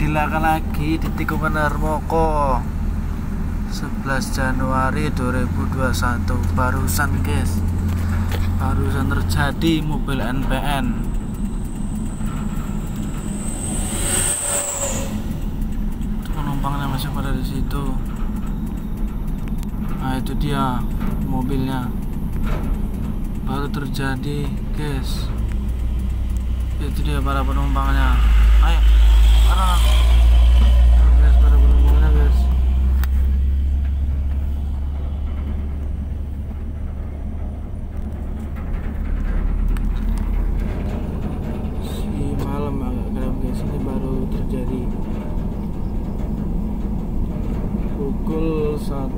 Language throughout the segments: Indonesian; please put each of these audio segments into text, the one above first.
silakan lagi di tikungan Harmoko. 11 Januari 2021 barusan guys. Barusan terjadi mobil NPN penumpangnya masih pada di situ. Nah itu dia mobilnya. Baru terjadi guys. Itu dia para penumpangnya. Ayo 1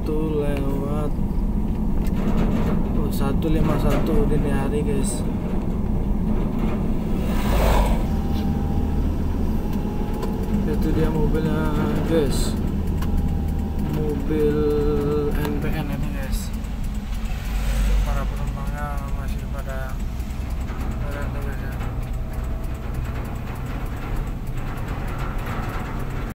lewat oh, 151 dini hari guys itu dia mobilnya guys. Mobil